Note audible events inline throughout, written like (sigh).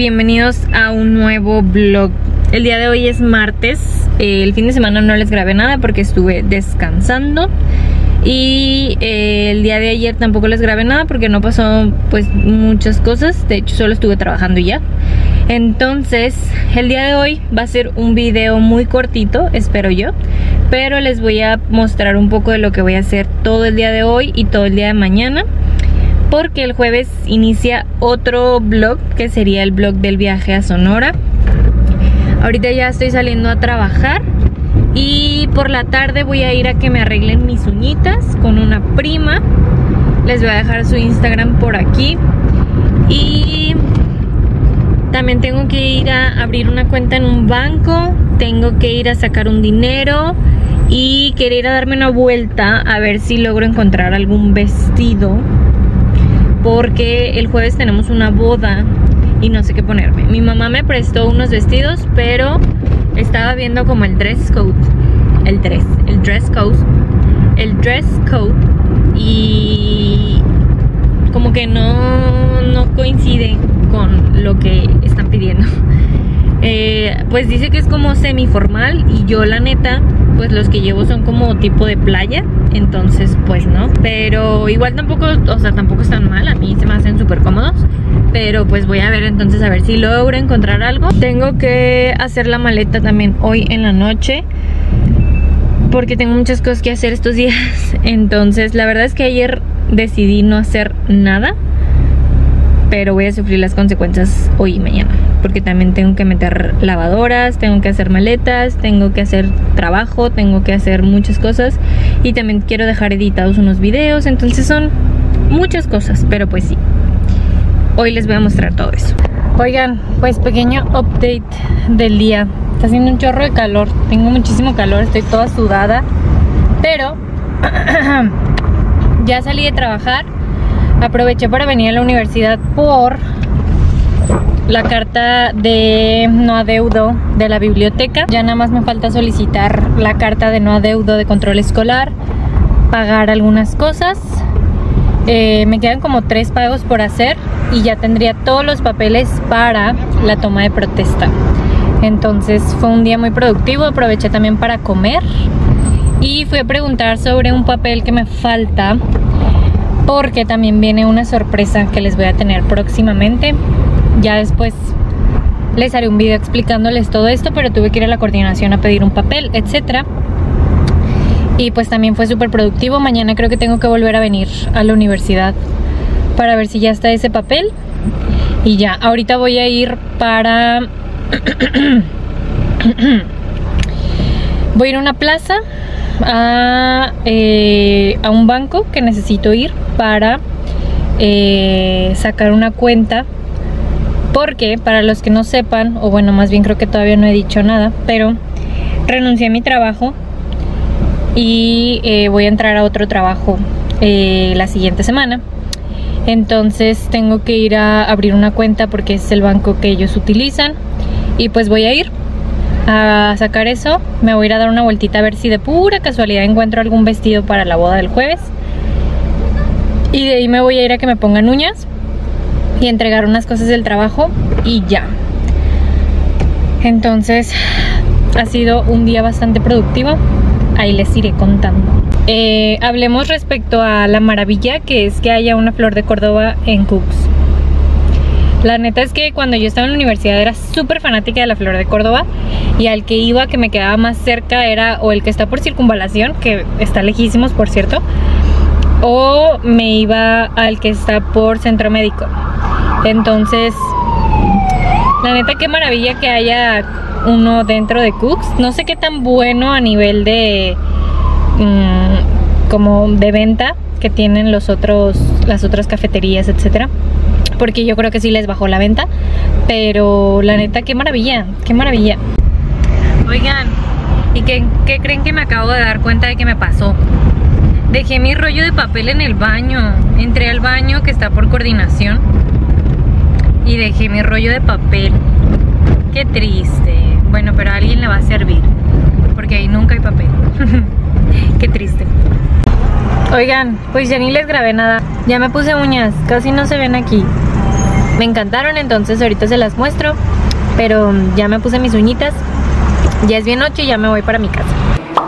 bienvenidos a un nuevo vlog. El día de hoy es martes. Eh, El fin de semana no les grabé nada porque estuve descansando. Y eh, el día de ayer tampoco les grabé nada porque no pasó pues muchas cosas. De hecho solo estuve trabajando ya. Entonces el día de hoy va a ser un video muy cortito, espero yo. Pero les voy a mostrar un poco de lo que voy a hacer todo el día de hoy y todo el día de mañana porque el jueves inicia otro vlog que sería el vlog del viaje a Sonora. Ahorita ya estoy saliendo a trabajar y por la tarde voy a ir a que me arreglen mis uñitas con una prima. Les voy a dejar su Instagram por aquí. Y también tengo que ir a abrir una cuenta en un banco. Tengo que ir a sacar un dinero. Y quería ir a darme una vuelta a ver si logro encontrar algún vestido porque el jueves tenemos una boda y no sé qué ponerme. Mi mamá me prestó unos vestidos, pero estaba viendo como el dress code, el dress, el dress code, el dress code y como que no, no coincide con lo que están pidiendo. Eh, pues dice que es como semi formal y yo la neta pues los que llevo son como tipo de playa entonces pues no. Pero igual tampoco o sea tampoco están mal a mí se me hacen súper cómodos. Pero pues voy a ver entonces a ver si logro encontrar algo. Tengo que hacer la maleta también hoy en la noche porque tengo muchas cosas que hacer estos días. (laughs) Entonces la verdad es que ayer decidí no hacer nada pero voy a sufrir las consecuencias hoy y mañana porque también tengo que meter lavadoras, tengo que hacer maletas, tengo que hacer trabajo, tengo que hacer muchas cosas y también quiero dejar editados unos videos, entonces son muchas cosas, pero pues sí. Hoy les voy a mostrar todo eso. Oigan, pues pequeño update del día. Está haciendo un chorro de calor, tengo muchísimo calor, estoy toda sudada, pero (clears throat) ya salí de trabajar aproveché para venir a la universidad por la carta de no adeudo de la biblioteca. Ya nada más me falta solicitar la carta de no adeudo de control escolar, pagar algunas cosas. Eh, me quedan como tres pagos por hacer y ya tendría todos los papeles para la toma de protesta. Entonces fue un día muy productivo, aproveché también para comer y fui a preguntar sobre un papel que me falta porque también viene una sorpresa que les voy a tener próximamente. Ya después les haré un video explicándoles todo esto, pero tuve que ir a la coordinación a pedir un papel, etcétera. Y pues también fue súper productivo. Mañana creo que tengo que volver a venir a la universidad para ver si ya está ese papel. Y ya, ahorita voy a ir para... (clears throat) voy a ir a una plaza eh, a, un banco que necesito ir para eh, sacar una cuenta porque para los que no sepan, o bueno, más bien creo que todavía no he dicho nada, pero renuncié a mi trabajo y eh, voy a entrar a otro trabajo la siguiente semana. Entonces tengo que ir a abrir una cuenta porque es el banco que ellos utilizan y pues voy a ir a sacar eso. Me voy a ir a dar una vueltita a ver si de pura casualidad encuentro algún vestido para la boda del jueves. Y de ahí me voy a ir a que me pongan uñas y entregar unas cosas del trabajo y ya. Entonces ha sido un día bastante productivo. Ahí les iré contando. Eh, hablemos respecto a la maravilla que es que haya una flor de Córdoba en Cooks. La neta es que cuando yo estaba en la universidad era súper fanática de la Flor de Córdoba y al que iba, que me quedaba más cerca, era o el que está por circunvalación, que está lejísimos por cierto, o me iba al que está por centro médico. Entonces, la neta qué maravilla que haya uno dentro de Cooks. No sé qué tan bueno a nivel de mm, como de venta que tienen los otros las otras cafeterías, etcétera porque yo creo que sí les bajó la venta. Pero la neta, qué maravilla, qué maravilla. Oigan, ¿y qué, qué creen que me acabo de dar cuenta de que me pasó? Dejé mi rollo de papel en el baño. Entré al baño que está por coordinación y dejé mi rollo de papel. Qué triste. Bueno, pero a alguien le va a servir porque ahí nunca hay papel. (laughs) Qué triste. Oigan, pues ya ni les grabé nada. Ya me puse uñas, casi no se ven aquí me encantaron, entonces ahorita se las muestro. Pero ya me puse mis uñitas. Ya es bien noche y ya me voy para mi casa.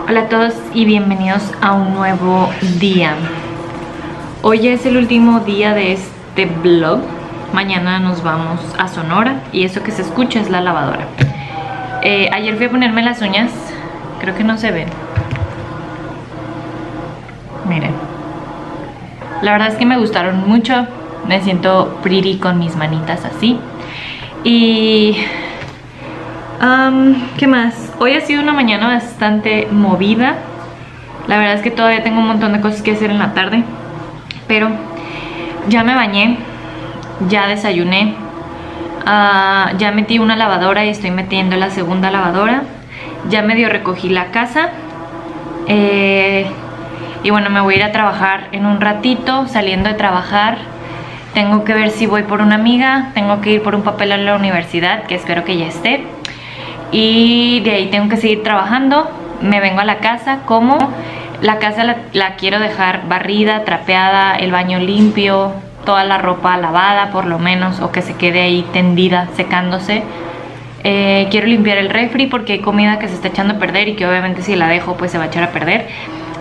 Hola a todos y bienvenidos a un nuevo día. Hoy es el último día de este vlog. Mañana nos vamos a Sonora y eso que se escucha es la lavadora. Eh, ayer fui a ponerme las uñas. Creo que no se ven. Miren. La verdad es que me gustaron mucho. Me siento pretty con mis manitas así. Y... ¿Qué más? Hoy ha sido una mañana bastante movida. La verdad es que todavía tengo un montón de cosas que hacer en la tarde. Pero ya me bañé. Ya desayuné. Ah, ya metí una lavadora y estoy metiendo la segunda lavadora. Ya medio recogí la casa. Eh, y bueno, me voy a ir a trabajar en un ratito. Saliendo de trabajar tengo que ver si voy por una amiga, tengo que ir por un papel a la universidad, que espero que ya esté. Y de ahí tengo que seguir trabajando. Me vengo a la casa, como la casa la, quiero dejar barrida, trapeada, el baño limpio, toda la ropa lavada por lo menos, o que se quede ahí tendida, secándose. Eh, quiero limpiar el refri porque hay comida que se está echando a perder y que obviamente si la dejo pues se va a echar a perder.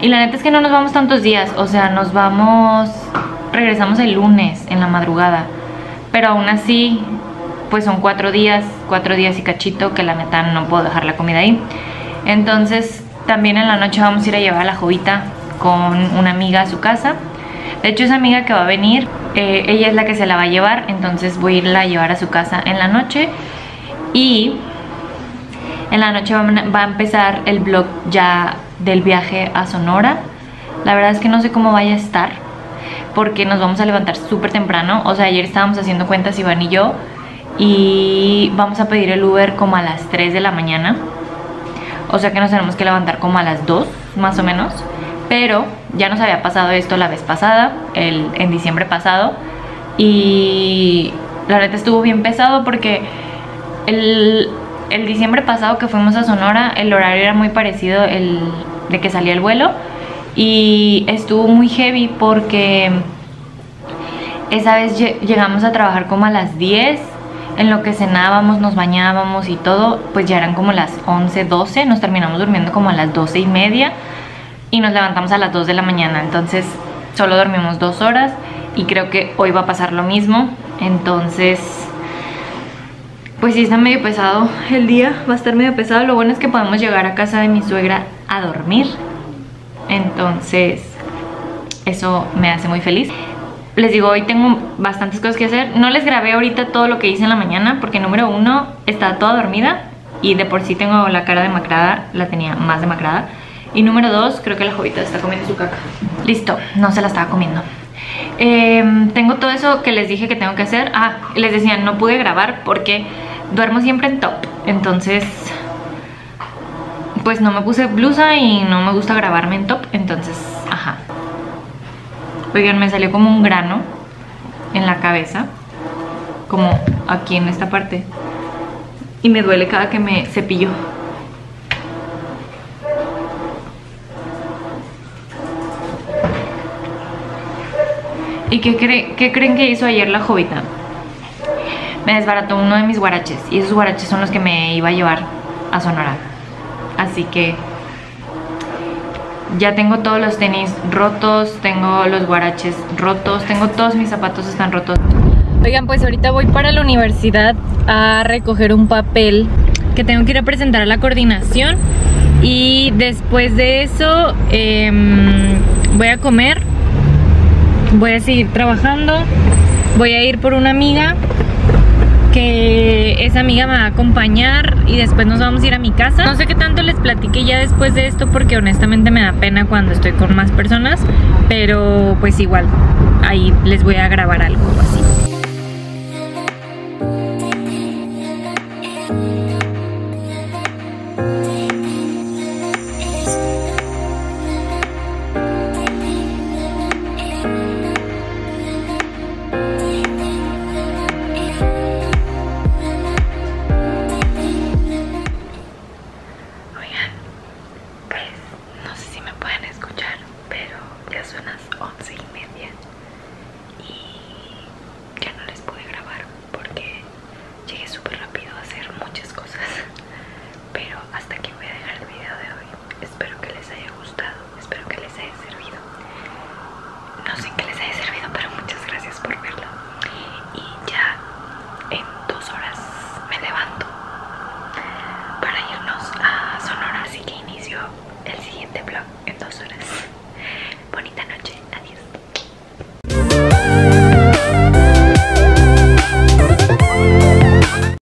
Y la neta es que no nos vamos tantos días, o sea, nos vamos regresamos el lunes en la madrugada. Pero aún así, pues son cuatro días, cuatro días y cachito que la neta no puedo dejar la comida ahí. Entonces también en la noche vamos a ir a llevar a la jovita con una amiga a su casa. De hecho esa amiga que va a venir, eh, ella es la que se la va a llevar, entonces voy a irla a llevar a su casa en la noche. Y en la noche va a empezar el vlog ya del viaje a Sonora. La verdad es que no sé cómo vaya a estar porque nos vamos a levantar súper temprano. O sea, ayer estábamos haciendo cuentas Iván y yo y vamos a pedir el Uber como a las 3 de la mañana. O sea que nos tenemos que levantar como a las 2 más o menos. Pero ya nos había pasado esto la vez pasada, el, en diciembre pasado. Y la neta estuvo bien pesado porque el, el diciembre pasado que fuimos a Sonora, el horario era muy parecido el de que salía el vuelo y estuvo muy heavy porque esa vez llegamos a trabajar como a las 10 en lo que cenábamos, nos bañábamos y todo, pues ya eran como las 11, 12, nos terminamos durmiendo como a las 12 y media y nos levantamos a las 2 de la mañana, entonces solo dormimos dos horas y creo que hoy va a pasar lo mismo, entonces pues sí está medio pesado el día, va a estar medio pesado, lo bueno es que podemos llegar a casa de mi suegra a dormir entonces eso me hace muy feliz. Les digo, hoy tengo bastantes cosas que hacer. No les grabé ahorita todo lo que hice en la mañana Porque número uno, estaba toda dormida Y de por sí tengo la cara demacrada La tenía más demacrada. Y número dos, creo que la jovita está comiendo su caca. Listo, no se la estaba comiendo. Em, Tengo todo eso que les dije que tengo que hacer. Ah, les decía, no pude grabar porque duermo siempre en top. Entonces pues no me puse blusa y no me gusta grabarme en top, entonces, ajá. Oigan, me salió como un grano en la cabeza, como aquí en esta parte. Y me duele cada que me cepillo. ¿Y qué, qué creen que hizo ayer la jovita? Me desbarató uno de mis guaraches y esos guaraches son los que me iba a llevar a Sonora. Así que ya tengo todos los tenis rotos, tengo los guaraches rotos, tengo todos mis zapatos están rotos. Oigan, pues ahorita voy para la universidad a recoger un papel que tengo que ir a presentar a la coordinación y después de eso em, voy a comer, voy a seguir trabajando, voy a ir por una amiga que esa amiga me va a acompañar y después nos vamos a ir a mi casa. No sé qué tanto les platiqué ya después de esto porque honestamente me da pena cuando estoy con más personas, pero pues igual, ahí les voy a grabar algo así.